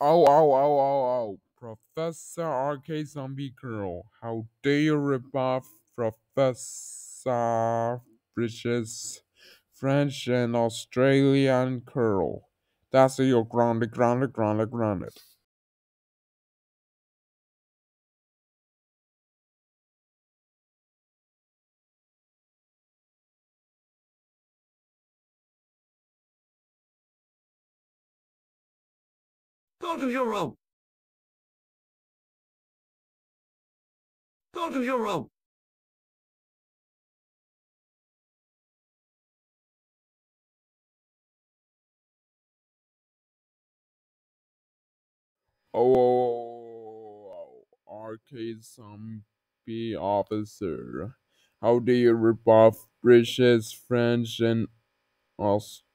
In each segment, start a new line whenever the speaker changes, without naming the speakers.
Oh, oh, oh, oh, oh. Professor RK Zombie Girl, how dare you rebuff Professor British, French, and Australian Curl? That's your grounded, grounded, grounded, grounded.
Go to your room. Go to your room.
Oh, oh, oh, oh, oh RK Zombie Officer, how do you rebuff British, French, and Australian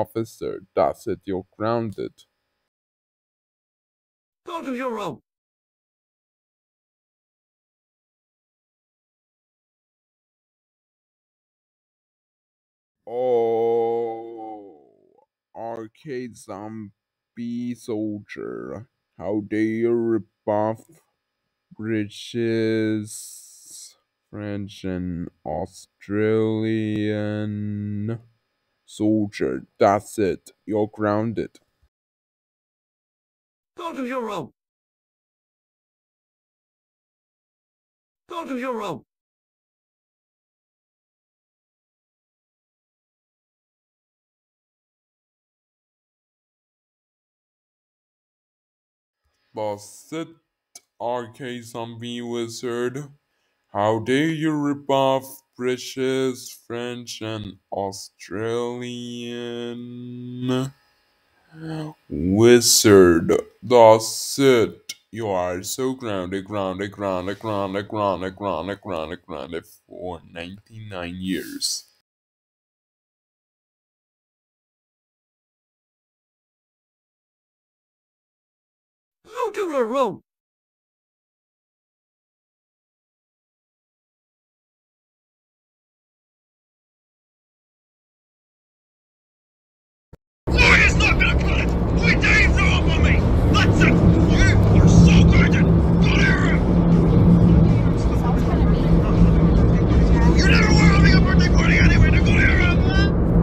officer? That's it, you're grounded.
Go to your room.
Oh, arcade zombie soldier. How dare you rebuff British, French, and Australian soldier? That's it. You're grounded.
Go to your room. Go to your room.
Boss it, RK Zombie Wizard. How dare you rebuff British, French, and Australian wizard? That's it. You are so grounded, grounded, grounded, grounded, grounded, grounded, grounded, grounded for 99 years.
To your room.